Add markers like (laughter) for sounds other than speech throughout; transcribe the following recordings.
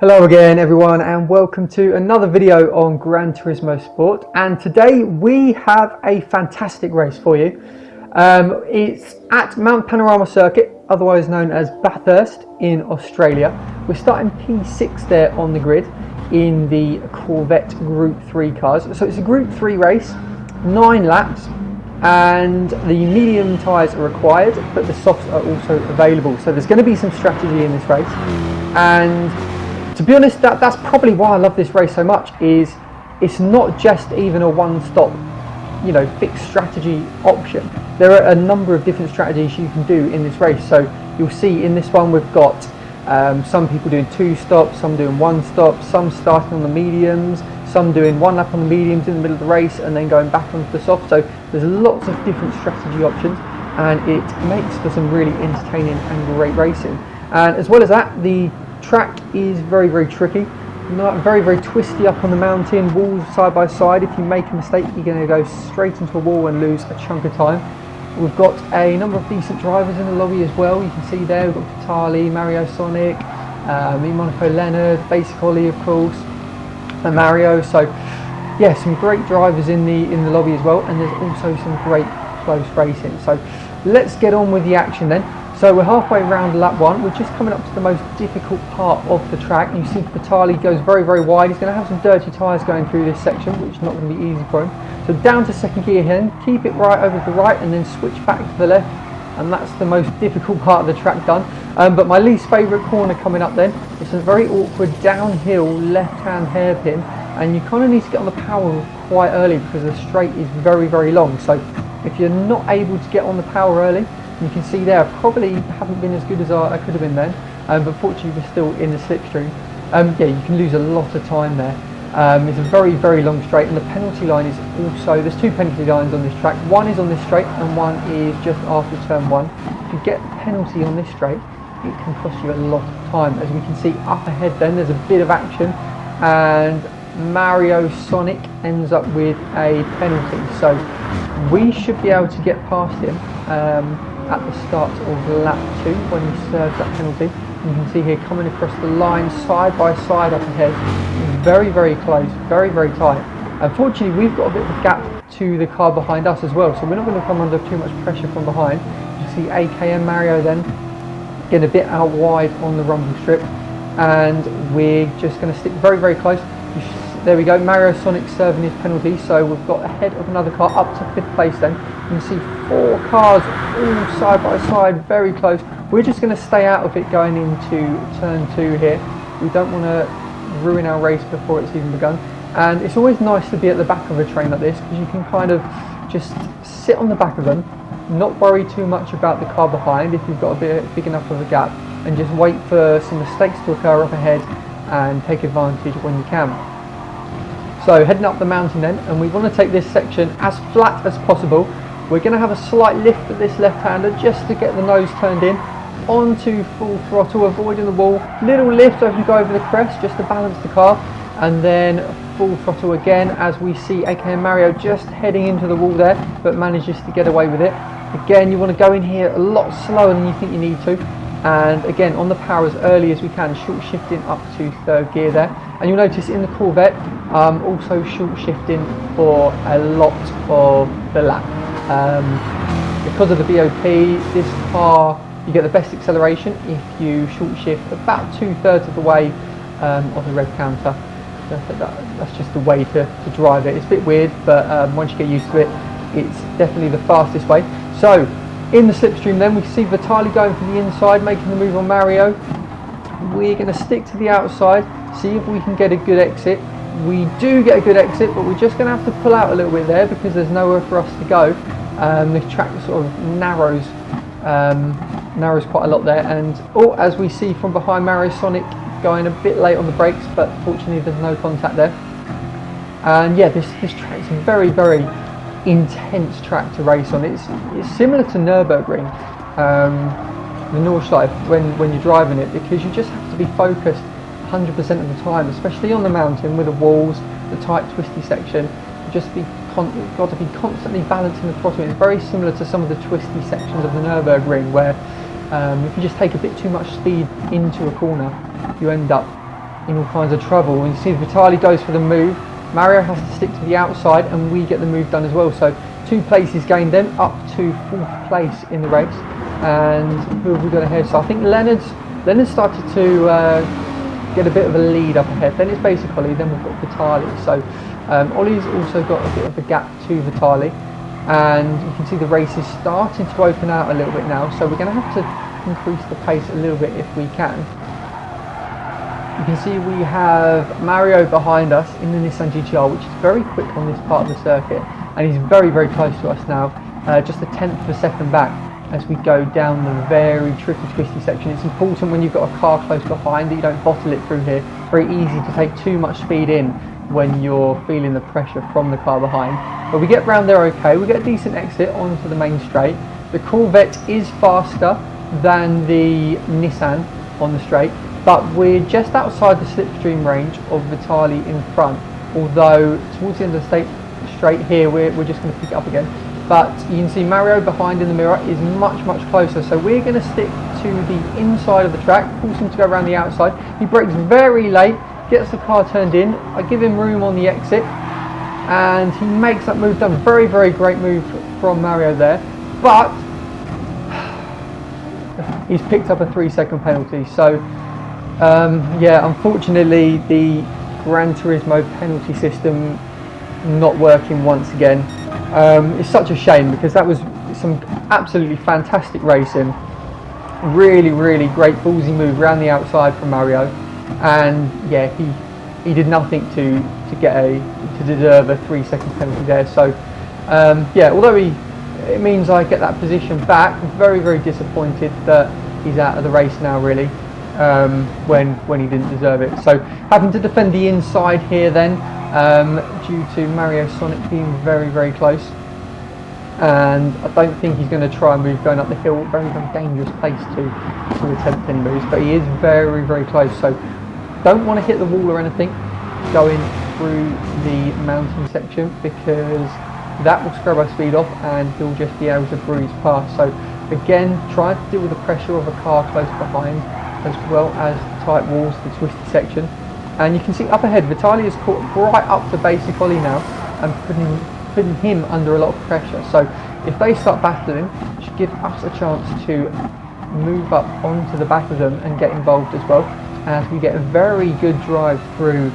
Hello again everyone and welcome to another video on Gran Turismo Sport and today we have a fantastic race for you. Um, it's at Mount Panorama Circuit, otherwise known as Bathurst in Australia. We're starting P6 there on the grid in the Corvette Group 3 cars. So it's a Group 3 race, 9 laps and the medium tyres are required but the softs are also available. So there's going to be some strategy in this race and to be honest, that, that's probably why I love this race so much. Is it's not just even a one-stop, you know, fixed strategy option. There are a number of different strategies you can do in this race. So you'll see in this one we've got um, some people doing two stops, some doing one stop, some starting on the mediums, some doing one lap on the mediums in the middle of the race and then going back onto the soft. So there's lots of different strategy options and it makes for some really entertaining and great racing. And as well as that, the track is very, very tricky. Very, very twisty up on the mountain, walls side by side. If you make a mistake, you're going to go straight into a wall and lose a chunk of time. We've got a number of decent drivers in the lobby as well. You can see there, we've got Vitali, Mario Sonic, um, Monaco Leonard, Basic Ollie, of course, and Mario. So, yeah, some great drivers in the in the lobby as well, and there's also some great close racing. So, let's get on with the action then. So we're halfway around lap one. We're just coming up to the most difficult part of the track. You see Vitali goes very, very wide. He's going to have some dirty tyres going through this section, which is not going to be easy for him. So down to second gear here, keep it right over to the right and then switch back to the left. And that's the most difficult (laughs) part of the track done. Um, but my least favourite corner coming up then, it's a very awkward downhill left-hand hairpin. And you kind of need to get on the power quite early because the straight is very, very long. So if you're not able to get on the power early, you can see there, I probably haven't been as good as I, could have been then, um, but fortunately we're still in the slipstream. Um, yeah, you can lose a lot of time there. Um, it's a very, very long straight, and the penalty line is also, there's two penalty lines on this track. One is on this straight, and one is just after turn one. If you get penalty on this straight, it can cost you a lot of time. As we can see up ahead then, there's a bit of action, and Mario Sonic ends up with a penalty. So we should be able to get past him. Um, at the start of lap two when he serves that penalty. You can see here coming across the line side by side up ahead. Very, very close, very, very tight. Unfortunately, we've got a bit of a gap to the car behind us as well, so we're not going to come under too much pressure from behind. You see AKM Mario then get a bit out wide on the rumble strip, and we're just going to stick very, very close. There we go, Mario Sonic serving his penalty, so we've got ahead of another car up to fifth place then. You can see four cars all side by side, very close. We're just going to stay out of it going into turn two here. We don't want to ruin our race before it's even begun. And it's always nice to be at the back of a train like this because you can kind of just sit on the back of them, not worry too much about the car behind if you've got a bit big enough of a gap, and just wait for some mistakes to occur up ahead and take advantage when you can. So heading up the mountain then, and we want to take this section as flat as possible. We're going to have a slight lift at this left-hander just to get the nose turned in onto full throttle, avoiding the wall. Little lift as we go over the crest just to balance the car, and then full throttle again as we see AKM Mario just heading into the wall there, but manages to get away with it. Again, you want to go in here a lot slower than you think you need to, and again on the power as early as we can, short shifting up to third gear there. And you'll notice in the Corvette, um, also short shifting for a lot of the lap. Um, because of the BOP, this car, you get the best acceleration if you short shift about two thirds of the way um, of the rev counter. That, that's just the way to, to drive it. It's a bit weird, but um, once you get used to it, it's definitely the fastest way. So, in the slipstream then, we see Vitali going for the inside, making the move on Mario. We're going to stick to the outside, see if we can get a good exit. We do get a good exit, but we're just going to have to pull out a little bit there because there's nowhere for us to go. Um, the track sort of narrows um, narrows quite a lot there and oh, as we see from behind Mario Sonic going a bit late on the brakes but fortunately there's no contact there and yeah this, this track is very very intense track to race on it's, it's similar to Nürburgring um, the Nordschleife when, when you're driving it because you just have to be focused 100% of the time especially on the mountain with the walls the tight twisty section You just be got to be constantly balancing the throttle. It's very similar to some of the twisty sections of the Nürburgring where um, if you just take a bit too much speed into a corner, you end up in all kinds of trouble. And you see Vitali goes for the move, Mario has to stick to the outside and we get the move done as well. So two places gained then, up to fourth place in the race. And who have we got ahead? So I think Leonard's, Leonard started to uh, get a bit of a lead up ahead. Then it's basically, then we've got Vitali. So um, Ollie's also got a bit of a gap to Vitali. And you can see the race is starting to open out a little bit now. So we're going to have to increase the pace a little bit if we can. You can see we have Mario behind us in the Nissan GTR, which is very quick on this part of the circuit, and he's very, very close to us now, uh, just a tenth of a second back as we go down the very tricky, twisty section. It's important when you've got a car close behind that you don't bottle it through here. Very easy to take too much speed in when you're feeling the pressure from the car behind. But we get round there okay, we get a decent exit onto the main straight. The Corvette is faster than the Nissan on the straight, but we're just outside the slipstream range of Vitali in front. Although towards the end of the state straight here we're, we're just going to pick it up again. But you can see Mario behind in the mirror is much much closer. So we're going to stick to the inside of the track force him to go around the outside. He brakes very late gets the car turned in. I give him room on the exit and he makes that move. Done very very great move from Mario there. But (sighs) he's picked up a three second penalty. So um, yeah, unfortunately, the Gran Turismo penalty system not working once again. Um, it's such a shame because that was some absolutely fantastic racing. Really, really great ballsy move around the outside from Mario, and yeah, he he did nothing to to get a to deserve a three second penalty there. So um, yeah, although he it means I get that position back, very very disappointed that he's out of the race now. Really um, when when he didn't deserve it. So having to defend the inside here then um, due to Mario Sonic being very very close. And I don't think he's going to try and move going up the hill. Very very dangerous place to to attempt any moves, but he is very very close. So don't want to hit the wall or anything going through the mountain section because that will scrub our speed off and he'll just be able to breeze past. So again, try to deal with the pressure of a car close behind as well as tight walls, the twisty section. And you can see up ahead, Vitali is caught right up to basic Ollie now and putting, putting him under a lot of pressure. So if they start battling, it should give us a chance to move up onto the back of them and get involved as well as we get a very good drive through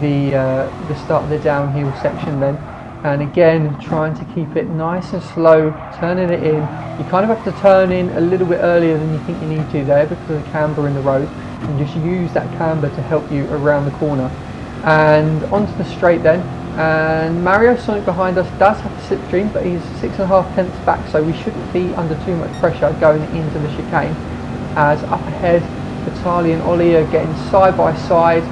the uh, the start of the downhill section then and again trying to keep it nice and slow turning it in. You kind of have to turn in a little bit earlier than you think you need to there because of the camber in the road and just use that camber to help you around the corner. And onto the straight then. And Mario Sonic behind us does have the slipstream but he's six and a half tenths back so we shouldn't be under too much pressure going into the chicane. As up ahead Vitali and Ollie are getting side by side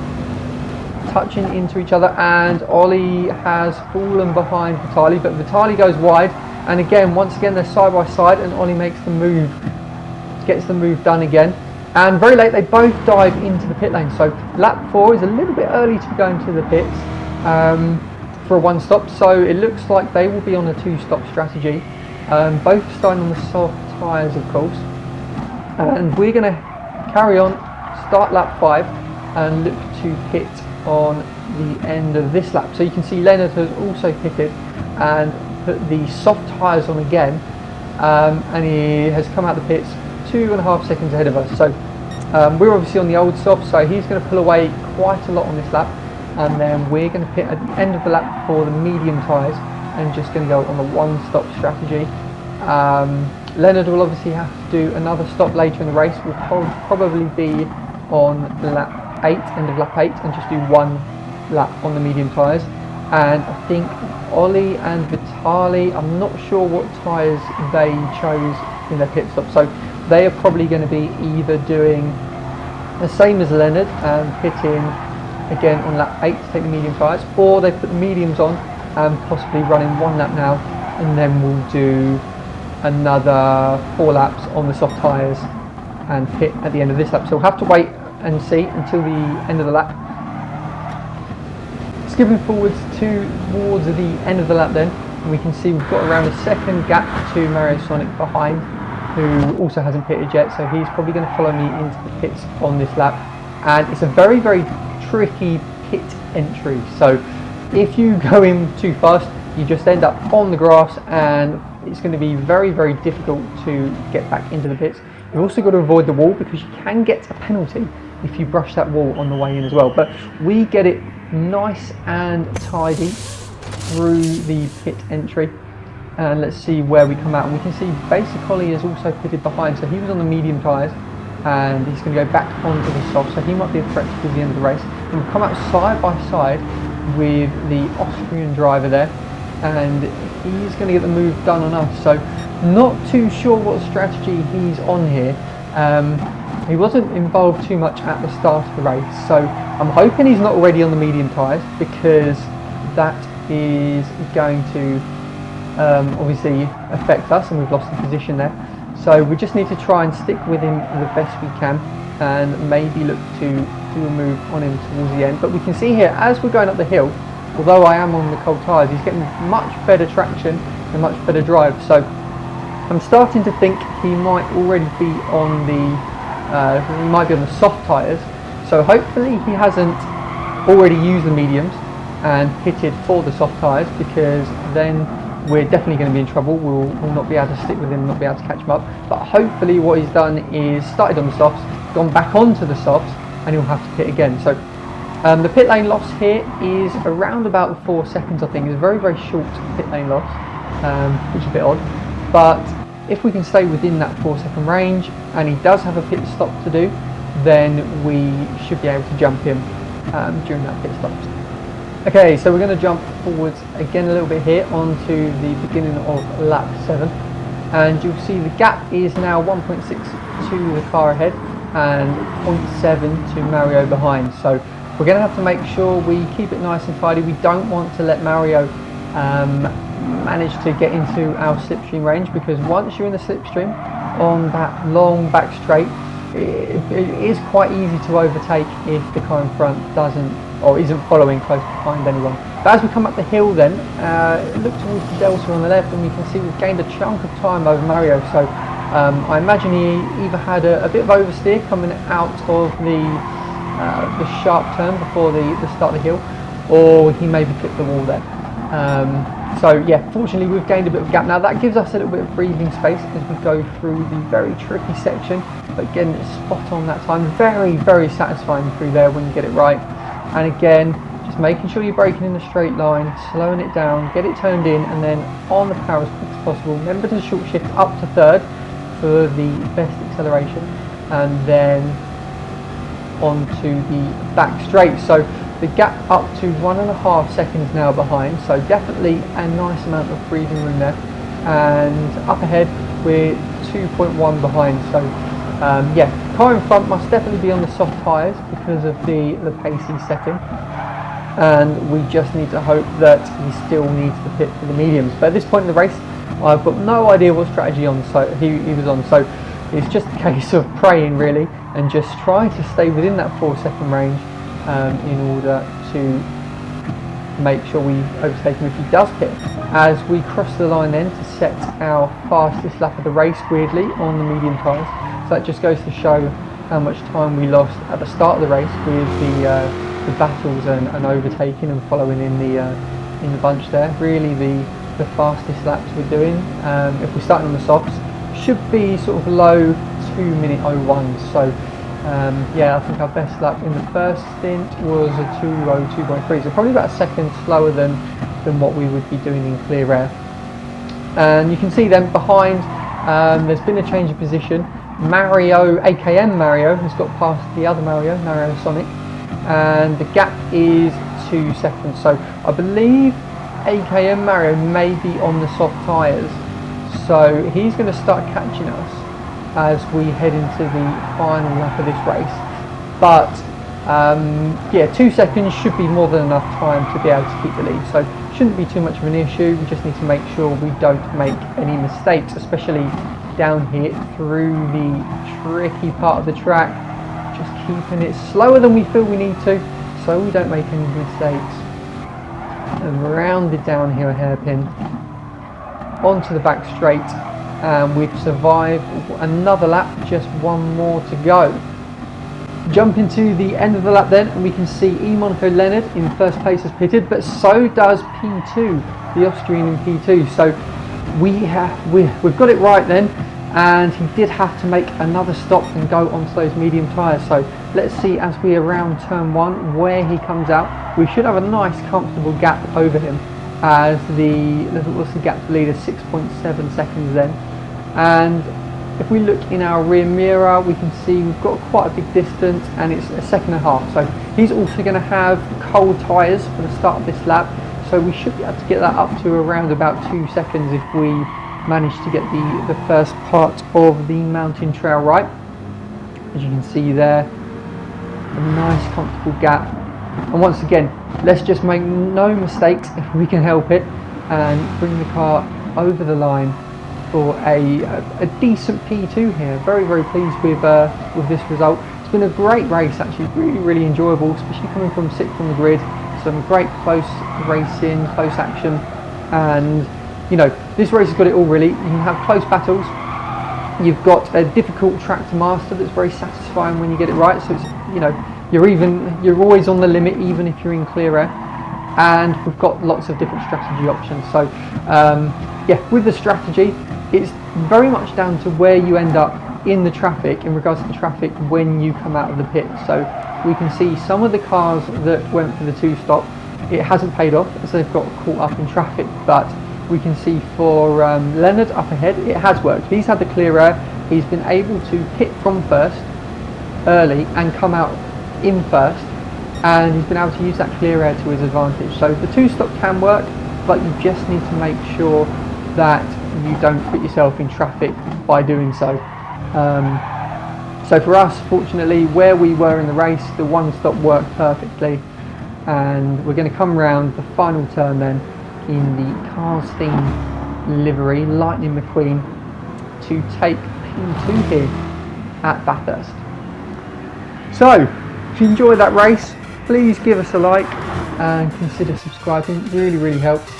touching into each other and Ollie has fallen behind Vitali but Vitali goes wide and again once again they're side by side and Ollie makes the move gets the move done again. And very late they both dive into the pit lane. So lap 4 is a little bit early to go into the pits um, for a one stop so it looks like they will be on a two stop strategy. Um, both starting on the soft tyres of course. And we're going to carry on start lap 5 and look to pit on the end of this lap. So you can see Leonard has also pitted and put the soft tyres on again um, and he has come out the pits two and a half seconds ahead of us. So um, we're obviously on the old soft so he's going to pull away quite a lot on this lap and then we're going to pit at the end of the lap for the medium tyres and just going to go on the one stop strategy. Um, Leonard will obviously have to do another stop later in the race. Will probably be on lap 8, end of lap 8, and just do one lap on the medium tyres. And I think Ollie and Vitali, I'm not sure what tyres they chose in their pit stop. So they are probably going to be either doing the same as Leonard and pitting again on lap 8 to take the medium tyres, or they put the mediums on and possibly running one lap now, and then we'll do another four laps on the soft tyres and pit at the end of this lap. So we'll have to wait and see until the end of the lap. Skipping forwards to towards the end of the lap then, we can see we've got around a second gap to Mario Sonic behind, who also hasn't pitted yet, so he's probably going to follow me into the pits on this lap. And it's a very, very tricky pit entry. So if you go in too fast, you just end up on the grass and it's going to be very, very difficult to get back into the pits. You've also got to avoid the wall because you can get a penalty if you brush that wall on the way in as well. But we get it nice and tidy through the pit entry. And let's see where we come out. And we can see Basic Ollie is also pitted behind. So he was on the medium tyres and he's going to go back onto the soft. So he might be a threat to the end of the race. And we'll come out side by side with the Austrian driver there. And he's going to get the move done on us. So not too sure what strategy he's on here. Um, he wasn't involved too much at the start of the race, so I'm hoping he's not already on the medium tyres because that is going to um, obviously affect us and we've lost the position there. So we just need to try and stick with him the best we can and maybe look to do a move on him towards the end. But we can see here as we're going up the hill, although I am on the cold tyres, he's getting much better traction and much better drive. So I'm starting to think he might already be on the uh, he might be on the soft tyres. So hopefully he hasn't already used the mediums and pitted for the soft tyres because then we're definitely going to be in trouble. We'll, we'll, not be able to stick with him, not be able to catch him up. But hopefully what he's done is started on the softs, gone back onto the softs, and he'll have to pit again. So um, the pit lane loss here is around about four seconds, I think. It's a very, very short pit lane loss, um, which is a bit odd. But if we can stay within that four second range and he does have a pit stop to do, then we should be able to jump him um, during that pit stop. Okay, so we're going to jump forwards again a little bit here onto the beginning of lap 7 and you'll see the gap is now 1.6 to the car ahead and 0.7 to Mario behind. So we're going to have to make sure we keep it nice and tidy. We don't want to let Mario um, manage to get into our slipstream range because once you're in the slipstream on that long back straight it, it is quite easy to overtake if the car in front doesn't or isn't following close behind anyone. But as we come up the hill then, uh, look towards the Delta on the left and we can see we've gained a chunk of time over Mario so um, I imagine he either had a, a, bit of oversteer coming out of the, uh, the sharp turn before the, the start of the hill or he maybe clipped the wall there. Um, so yeah, fortunately we've gained a bit of gap. Now that gives us a little bit of breathing space as we go through the very tricky section. But again, spot on that time. Very, very satisfying through there when you get it right. And again, just making sure you're braking in a straight line, slowing it down, get it turned in, and then on the power as quick as possible. Remember to short shift up to third for the best acceleration, and then onto the back straight. So the gap up to one and a half seconds now behind, so definitely a nice amount of breathing room there. And up ahead, we're 2.1 behind, so um, yeah, car in front must definitely be on the soft tyres because of the, the pacey setting. And we just need to hope that he still needs the pit for the mediums. But at this point in the race, I've got no idea what strategy on so he, he was on. So it's just a case of praying really and just trying to stay within that four second range um, in order to make sure we overtake him if he does pit. As we cross the line then to set our fastest lap of the race weirdly on the medium tyres. So that just goes to show how much time we lost at the start of the race with the, uh, the battles and, and, overtaking and following in the uh, in the bunch there. Really the, the fastest laps we're doing. Um, if we're starting on the softs, should be sort of low 2 minute 01. So um, yeah, I think our best lap in the first stint was a 2.02.3, so probably about a second slower than, than what we would be doing in clear air. And you can see then behind, um, there's been a change of position. Mario, AKM Mario, has got past the other Mario, Mario Sonic, and the gap is two seconds. So I believe AKM Mario may be on the soft tyres, so he's going to start catching us as we head into the final lap of this race. But um, yeah, two seconds should be more than enough time to be able to keep the lead. So shouldn't be too much of an issue. We just need to make sure we don't make any mistakes, especially down here through the tricky part of the track. Just keeping it slower than we feel we need to, so we don't make any mistakes. And rounded down here a hairpin onto the back straight and we've survived another lap, just one more to go. Jump into the end of the lap then and we can see E Monaco Leonard in first place as pitted but so does P2, the Austrian in P2. So we have, we, we've got it right then and he did have to make another stop and go onto those medium tyres so let's see as we around turn one where he comes out we should have a nice comfortable gap over him as the what's the gap to leader 6.7 seconds then and if we look in our rear mirror we can see we've got quite a big distance and it's a second and a half so he's also going to have cold tyres for the start of this lap so we should be able to get that up to around about two seconds if we manage to get the, the first part of the mountain trail right. As you can see there, a nice comfortable gap. And once again, let's just make no mistakes if we can help it and bring the car over the line for a, a, decent P2 here. Very, very pleased with, uh, with this result. It's been a great race actually, really, really enjoyable, especially coming from sixth on the grid. Some great close racing, close action, and you know, this race has got it all really. You can have close battles. You've got a difficult track to master that's very satisfying when you get it right. So it's, you know, you're even, you're always on the limit even if you're in clear air. And we've got lots of different strategy options. So um, yeah, with the strategy, it's very much down to where you end up in the traffic in regards to the traffic when you come out of the pit. So we can see some of the cars that went for the two stop, it hasn't paid off as they've got caught up in traffic, but we can see for um, Leonard up ahead, it has worked. He's had the clear air, he's been able to pit from first early and come out in first, and he's been able to use that clear air to his advantage. So the two stop can work, but you just need to make sure that you don't put yourself in traffic by doing so. Um, so for us, fortunately, where we were in the race, the one stop worked perfectly, and we're going to come round the final turn then in the Cars theme livery, Lightning McQueen, to take P2 here at Bathurst. So, if you enjoyed that race, please give us a like and consider subscribing. It really, really helps.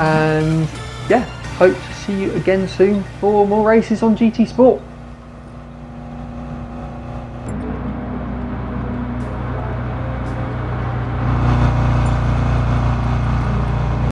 And yeah, hope to see you again soon for more races on GT Sport.